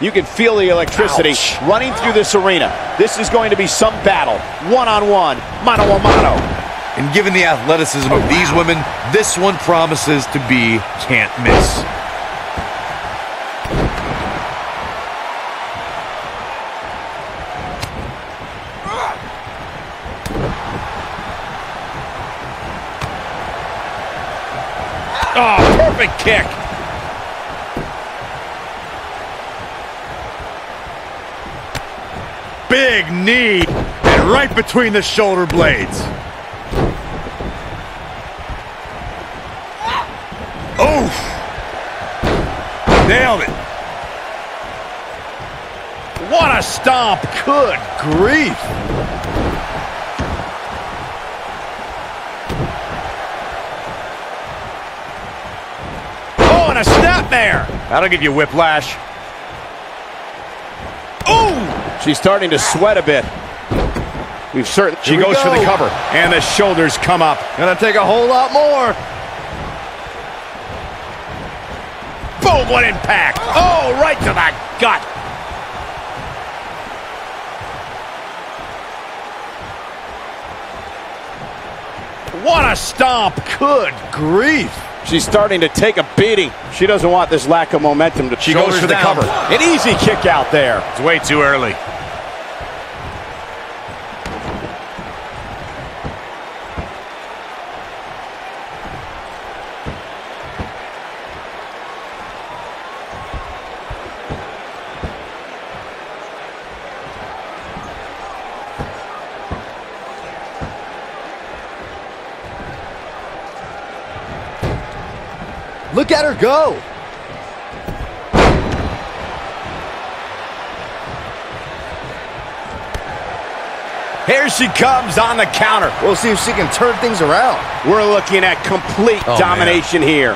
You can feel the electricity Ouch. running through this arena. This is going to be some battle, one-on-one, mano-a-mano. And given the athleticism of these women, this one promises to be can't miss. Oh, perfect kick. Big knee, and right between the shoulder blades. Oof! Nailed it. What a stomp. Good grief. Oh, and a snap there. That'll give you whiplash. Ooh! She's starting to sweat a bit. We've certainly... She goes for the cover, and the shoulders come up. Gonna take a whole lot more. Boom, what impact. Oh, right to the gut. What a stomp. Good grief. She's starting to take a beating. She doesn't want this lack of momentum to... She goes for the cover. An easy kick out there. It's way too early. Look at her go. Here she comes on the counter. We'll see if she can turn things around. We're looking at complete Oh, domination here.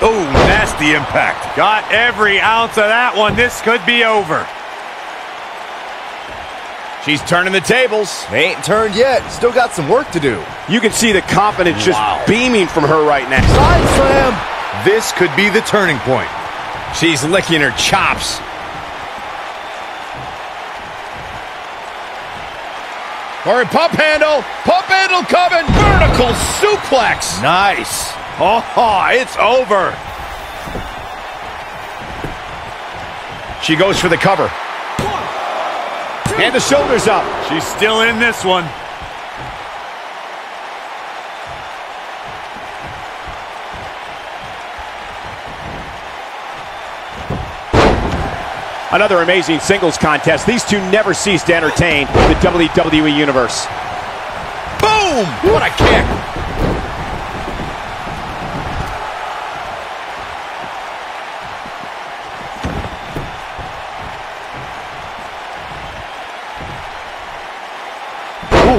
Oh, nasty impact. Got every ounce of that one. This could be over. She's turning the tables. They ain't turned yet. Still got some work to do. You can see the confidence just beaming from her right now. Side slam. This could be the turning point. She's licking her chops. All right, pump handle. Pump handle coming. Vertical suplex. Nice. Oh, it's over. She goes for the cover. And the shoulders up. She's still in this one. Another amazing singles contest. These two never cease to entertain the WWE Universe. Boom! What a kick.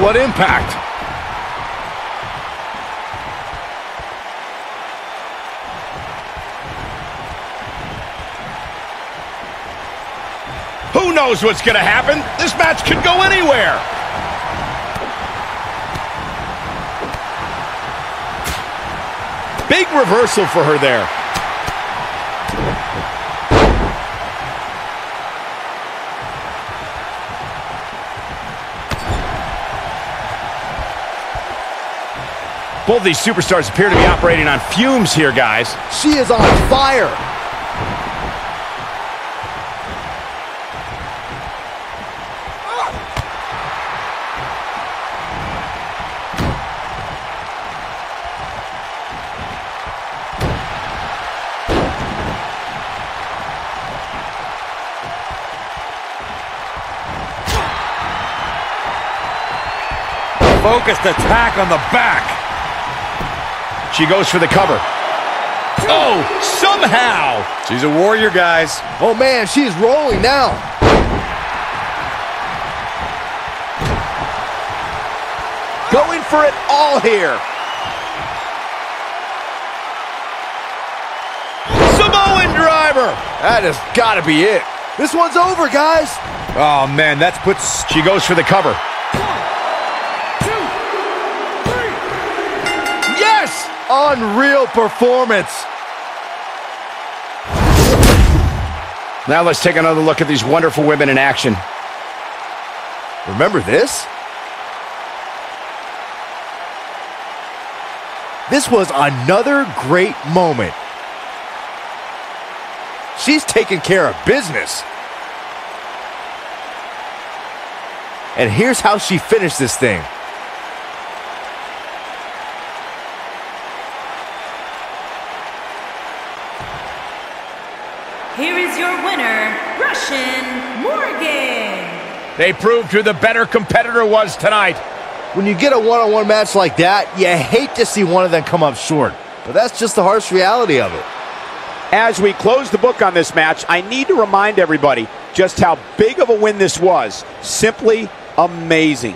What impact. Who knows what's going to happen? This match could go anywhere. Big reversal for her there. Both these superstars appear to be operating on fumes here, guys. She is on fire. Focused attack on the back. She goes for the cover. Oh, somehow. She's a warrior, guys. Oh man, she is rolling now. Going for it all here. Samoan driver. That has got to be it. This one's over, guys. Oh, man, that's puts... She goes for the cover. Unreal performance. Now let's take another look at these wonderful women in action. Remember this? This was another great moment. She's taking care of business. And here's how she finished this thing. Here is your winner, Russian Morgan. They proved who the better competitor was tonight. When you get a one on one match like that, you hate to see one of them come up short. But that's just the harsh reality of it. As we close the book on this match, I need to remind everybody just how big of a win this was. Simply amazing.